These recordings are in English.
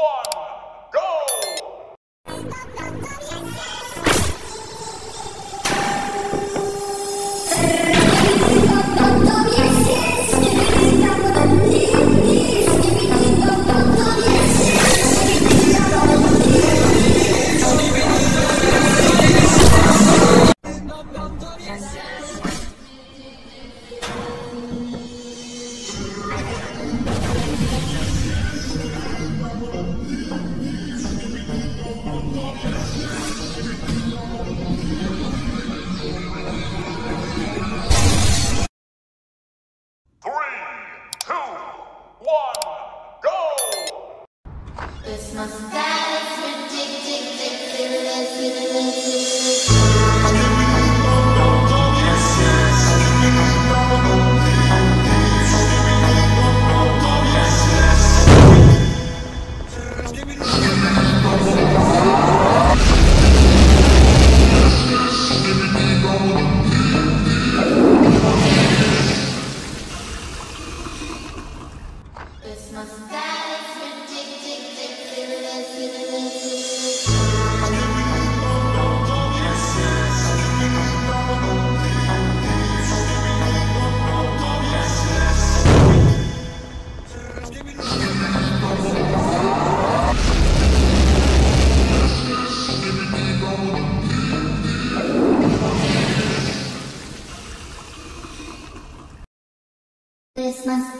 one, This must dance ridiculous. ます。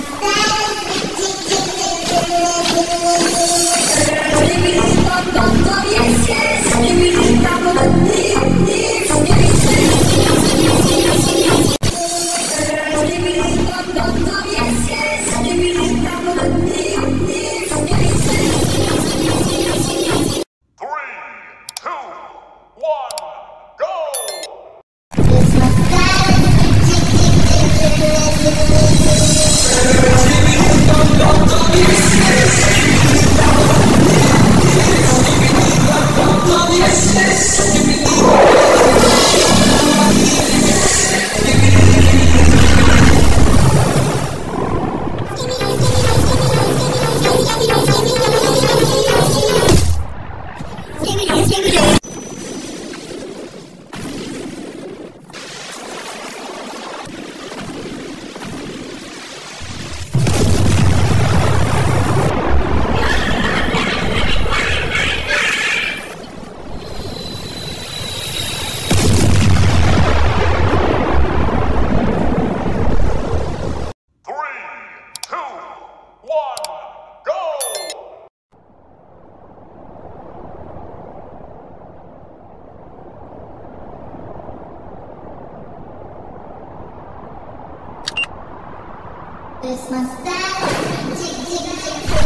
Go! It's my style. It's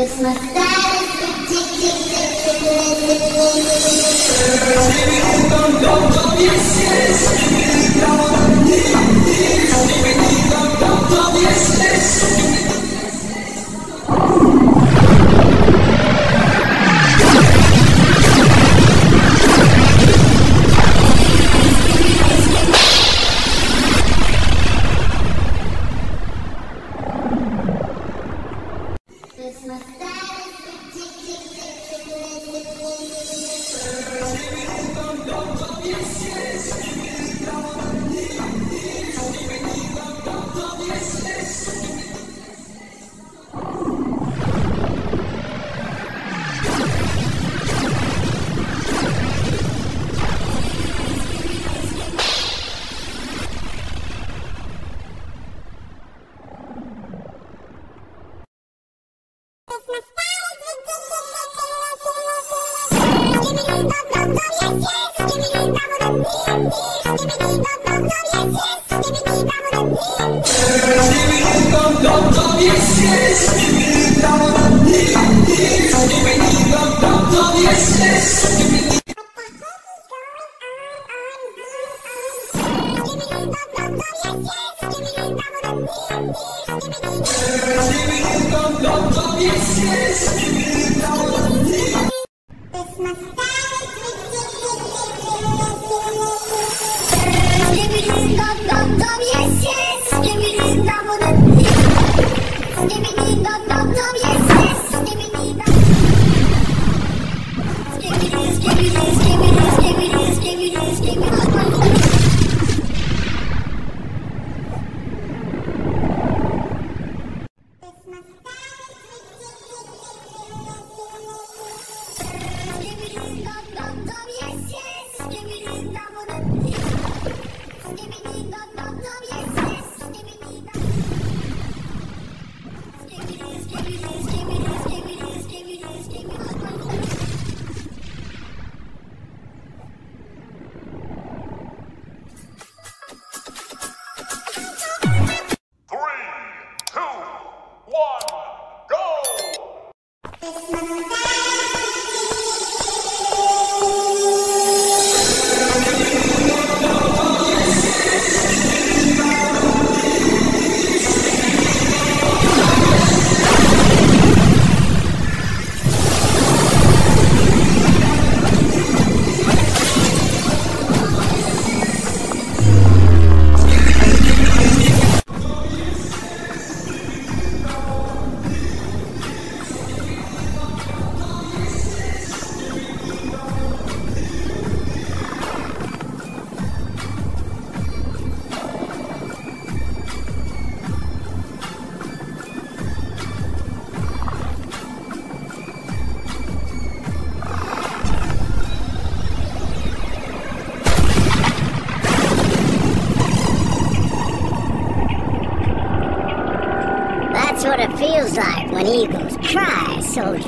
This my status ridiculous. This This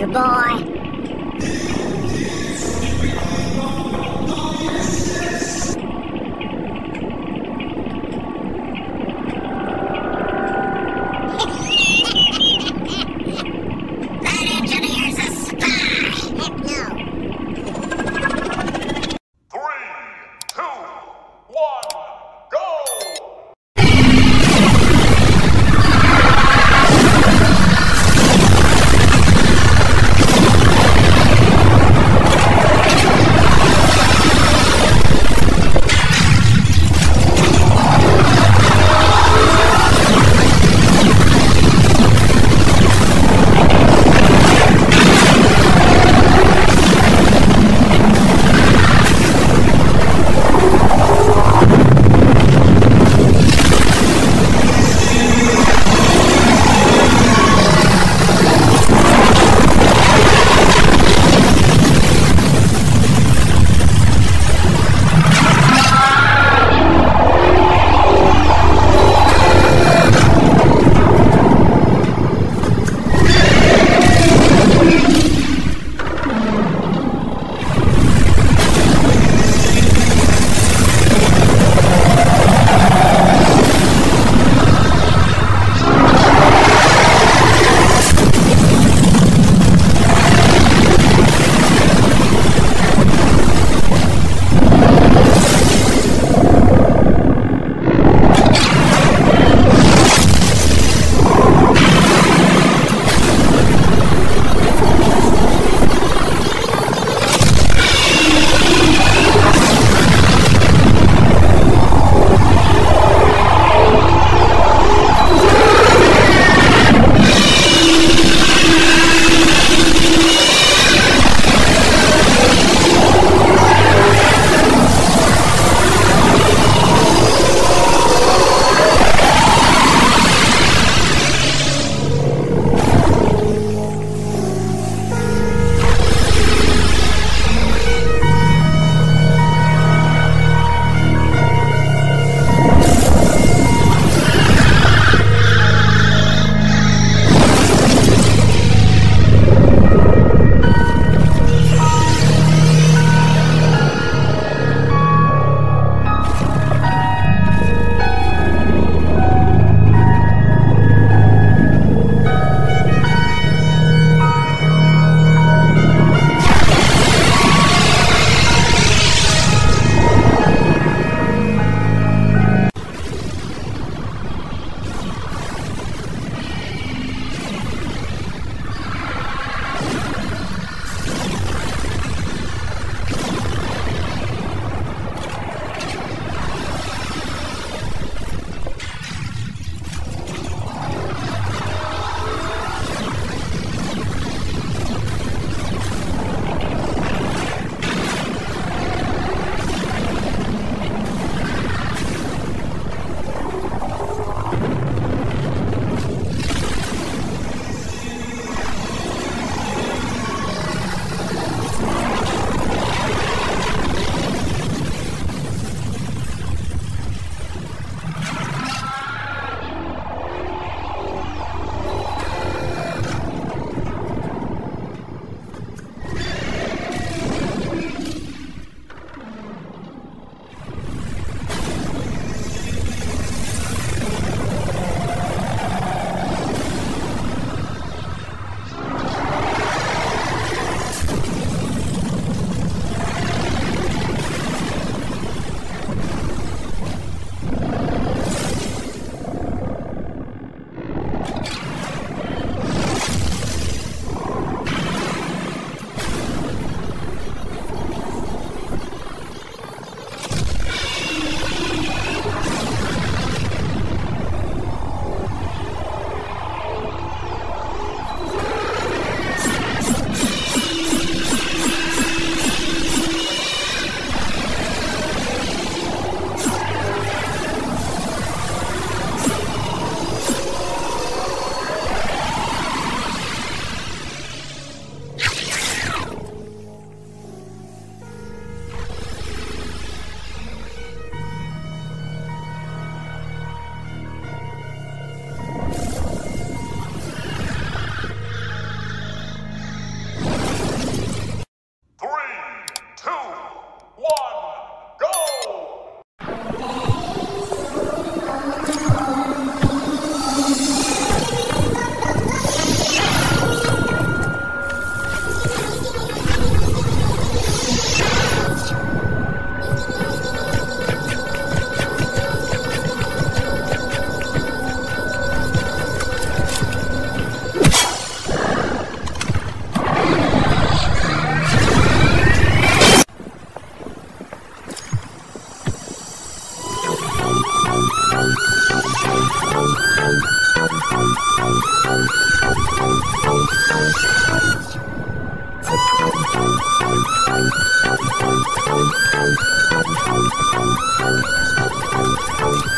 soldier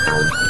Thank